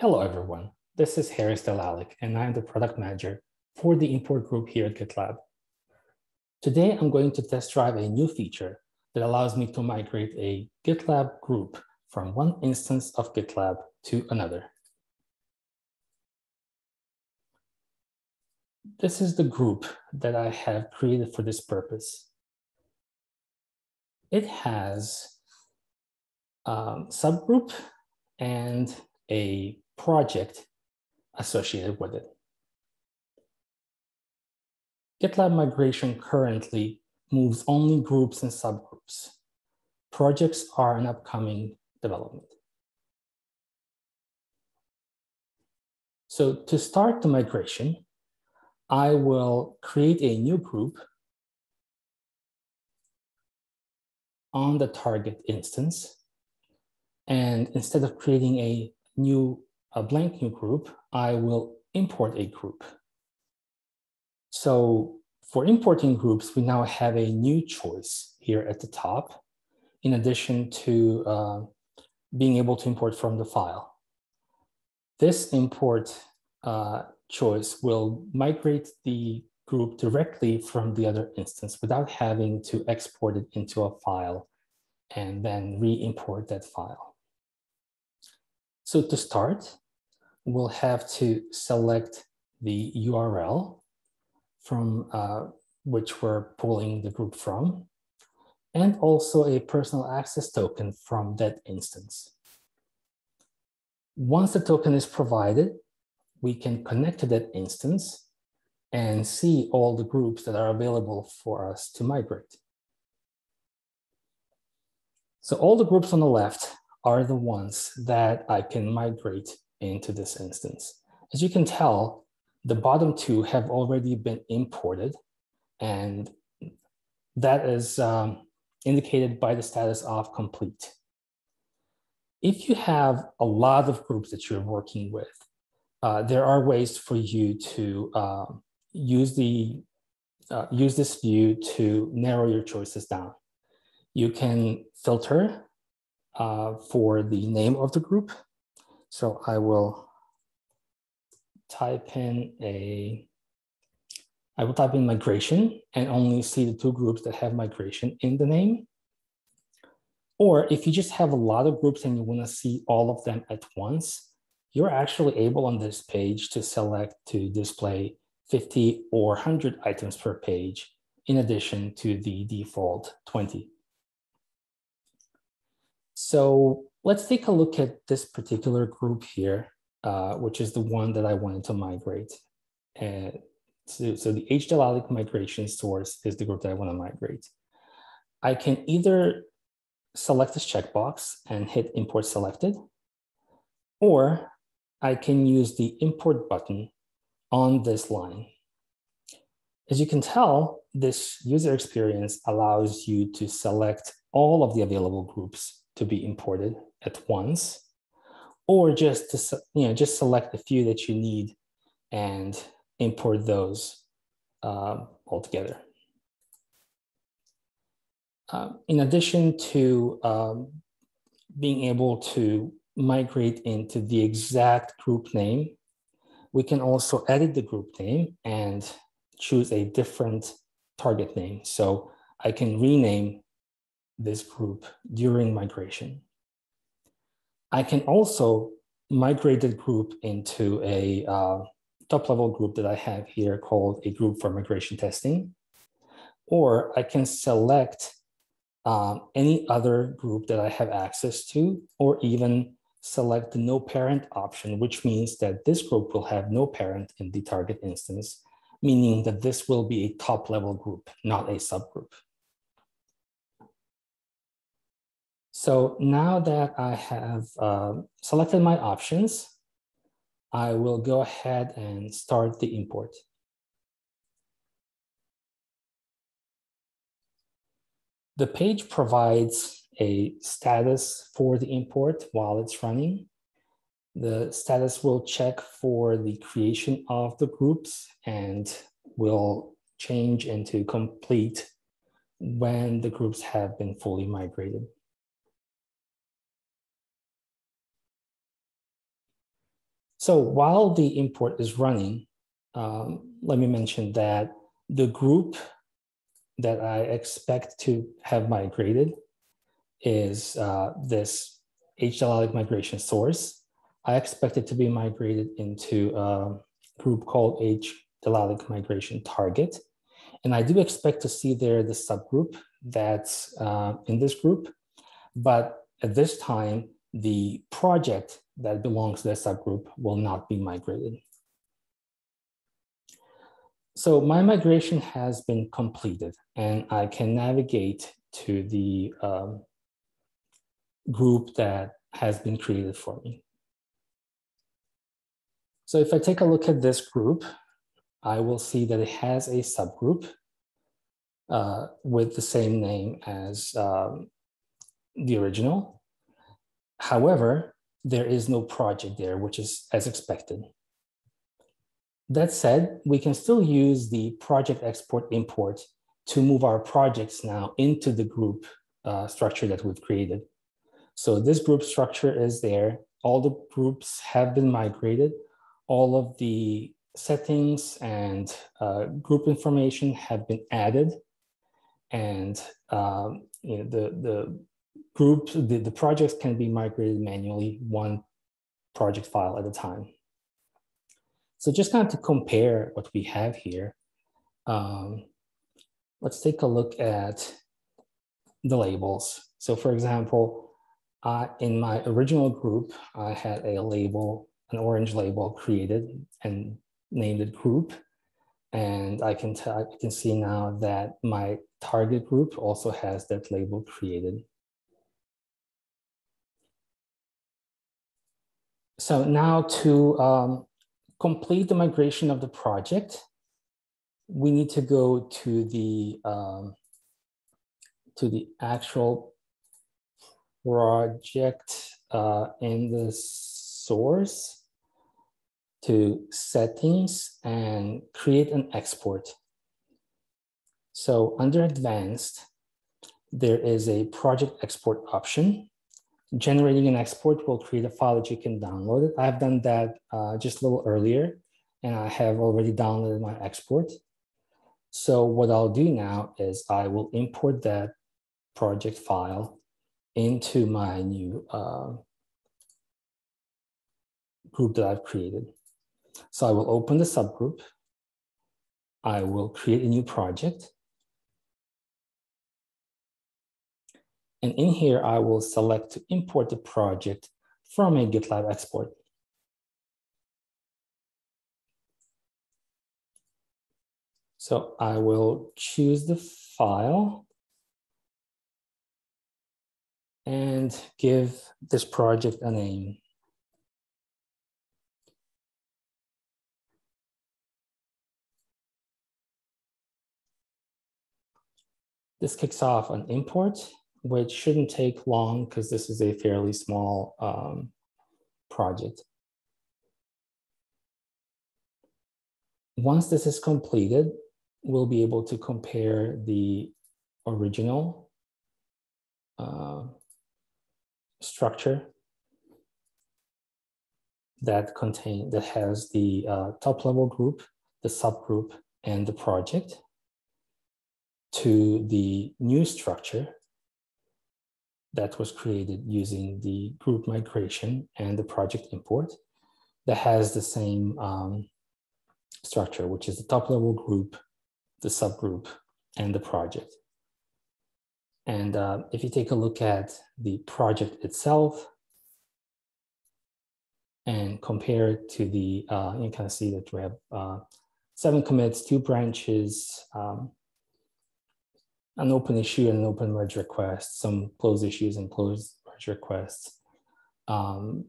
Hello, everyone. This is Haris Delalić, and I'm the product manager for the import group here at GitLab. Today, I'm going to test drive a new feature that allows me to migrate a GitLab group from one instance of GitLab to another. This is the group that I have created for this purpose. It has a um, subgroup and a project associated with it. GitLab migration currently moves only groups and subgroups. Projects are an upcoming development. So to start the migration, I will create a new group on the target instance. And instead of creating a new a blank new group, I will import a group. So for importing groups, we now have a new choice here at the top, in addition to uh, being able to import from the file. This import uh, choice will migrate the group directly from the other instance without having to export it into a file and then re-import that file. So to start, we'll have to select the URL from uh, which we're pulling the group from, and also a personal access token from that instance. Once the token is provided, we can connect to that instance and see all the groups that are available for us to migrate. So all the groups on the left are the ones that I can migrate into this instance. As you can tell, the bottom two have already been imported and that is um, indicated by the status of complete. If you have a lot of groups that you're working with, uh, there are ways for you to uh, use the uh, use this view to narrow your choices down. You can filter uh, for the name of the group. So I will type in a, I will type in migration and only see the two groups that have migration in the name. Or if you just have a lot of groups and you wanna see all of them at once, you're actually able on this page to select to display 50 or 100 items per page, in addition to the default 20. So let's take a look at this particular group here, uh, which is the one that I wanted to migrate. And so, so the HDelalic migration source is the group that I want to migrate. I can either select this checkbox and hit import selected, or I can use the import button on this line. As you can tell, this user experience allows you to select all of the available groups to be imported at once, or just to you know just select a few that you need and import those uh, altogether. Uh, in addition to um, being able to migrate into the exact group name, we can also edit the group name and choose a different target name. So I can rename this group during migration. I can also migrate the group into a uh, top level group that I have here called a group for migration testing. Or I can select um, any other group that I have access to, or even select the no parent option, which means that this group will have no parent in the target instance, meaning that this will be a top level group, not a subgroup. So now that I have uh, selected my options, I will go ahead and start the import. The page provides a status for the import while it's running. The status will check for the creation of the groups and will change into complete when the groups have been fully migrated. So while the import is running, um, let me mention that the group that I expect to have migrated is uh, this HDelalic migration source. I expect it to be migrated into a group called HDelalic migration target. And I do expect to see there the subgroup that's uh, in this group. But at this time, the project that belongs to that subgroup will not be migrated. So my migration has been completed and I can navigate to the um, group that has been created for me. So if I take a look at this group, I will see that it has a subgroup uh, with the same name as um, the original. However, there is no project there, which is as expected. That said, we can still use the project export import to move our projects now into the group uh, structure that we've created. So this group structure is there. All the groups have been migrated. All of the settings and uh, group information have been added. And um, you know, the, the groups, the, the projects can be migrated manually, one project file at a time. So just kind of to compare what we have here, um, let's take a look at the labels. So for example, uh, in my original group, I had a label, an orange label created and named it group. And I can, I can see now that my target group also has that label created. So now to um, complete the migration of the project, we need to go to the um, to the actual project uh, in the source to settings and create an export. So under advanced, there is a project export option generating an export will create a file that you can download it. I've done that uh, just a little earlier and I have already downloaded my export. So what I'll do now is I will import that project file into my new uh, group that I've created. So I will open the subgroup. I will create a new project. And in here, I will select to import the project from a GitLab export. So I will choose the file and give this project a name. This kicks off an import which shouldn't take long because this is a fairly small um, project. Once this is completed, we'll be able to compare the original uh, structure that contain that has the uh, top level group, the subgroup, and the project to the new structure that was created using the group migration and the project import that has the same um, structure, which is the top level group, the subgroup, and the project. And uh, if you take a look at the project itself and compare it to the, uh, you can kind of see that we have uh, seven commits, two branches, um, an open issue and an open merge request, some closed issues and closed merge requests, um,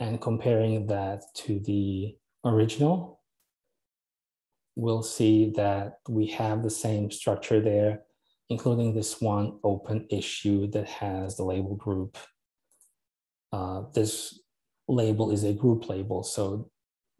and comparing that to the original, we'll see that we have the same structure there, including this one open issue that has the label group. Uh, this label is a group label, so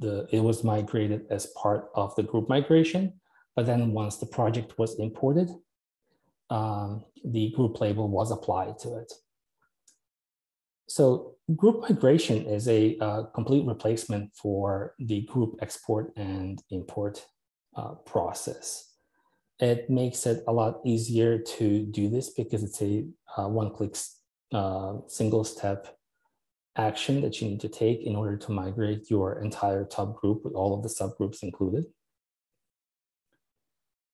the it was migrated as part of the group migration, but then once the project was imported, um, the group label was applied to it. So group migration is a uh, complete replacement for the group export and import uh, process. It makes it a lot easier to do this because it's a uh, one-click uh, single step action that you need to take in order to migrate your entire tub group with all of the subgroups included.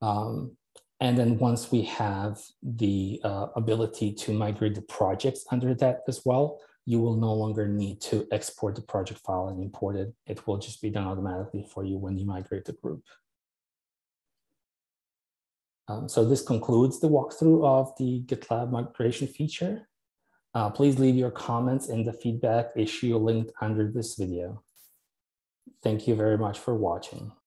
Um, and then once we have the uh, ability to migrate the projects under that as well, you will no longer need to export the project file and import it. It will just be done automatically for you when you migrate the group. Um, so this concludes the walkthrough of the GitLab migration feature. Uh, please leave your comments in the feedback issue linked under this video. Thank you very much for watching.